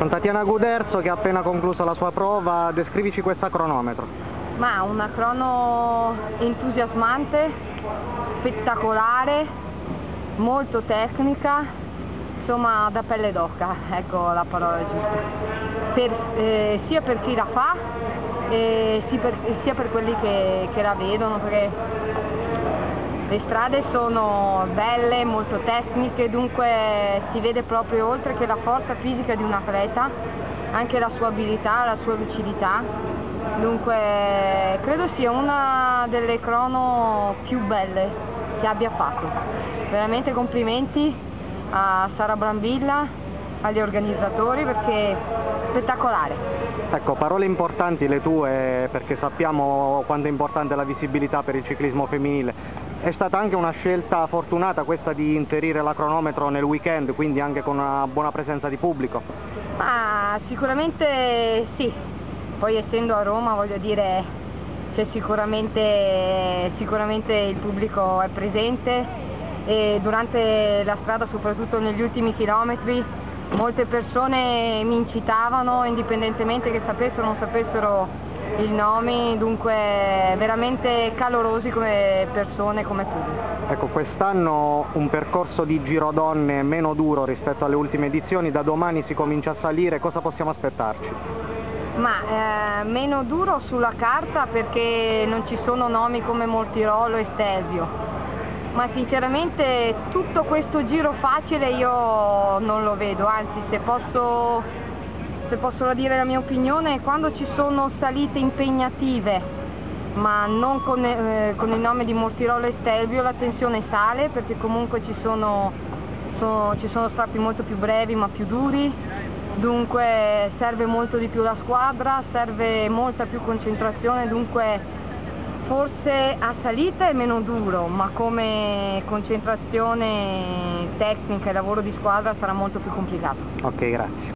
Con Tatiana Guderzo che ha appena concluso la sua prova, descrivici questa cronometro. Ma una crono entusiasmante, spettacolare, molto tecnica, insomma da pelle d'oca, ecco la parola giusta, per, eh, sia per chi la fa eh, sia, per, sia per quelli che, che la vedono, perché le strade sono belle, molto tecniche, dunque si vede proprio oltre che la forza fisica di un atleta, anche la sua abilità, la sua lucidità. Dunque credo sia una delle crono più belle che abbia fatto. Veramente complimenti a Sara Brambilla, agli organizzatori perché spettacolare. Ecco, parole importanti le tue perché sappiamo quanto è importante la visibilità per il ciclismo femminile. È stata anche una scelta fortunata questa di inserire la cronometro nel weekend, quindi anche con una buona presenza di pubblico? Ma sicuramente sì, poi essendo a Roma voglio dire c'è sicuramente, sicuramente il pubblico è presente e durante la strada soprattutto negli ultimi chilometri molte persone mi incitavano indipendentemente che sapessero o non sapessero il nome, dunque veramente calorosi come persone, come pubblico. Ecco, quest'anno un percorso di giro donne meno duro rispetto alle ultime edizioni, da domani si comincia a salire, cosa possiamo aspettarci? Ma eh, meno duro sulla carta perché non ci sono nomi come Mortirolo e Stesio, ma sinceramente tutto questo giro facile io non lo vedo, anzi se posso se posso dire la mia opinione, quando ci sono salite impegnative, ma non con, eh, con il nome di Mortirolo e Stelvio, la tensione sale perché comunque ci sono, sono, ci sono strappi molto più brevi ma più duri, dunque serve molto di più la squadra, serve molta più concentrazione, dunque forse a salita è meno duro, ma come concentrazione tecnica e lavoro di squadra sarà molto più complicato. Ok, grazie.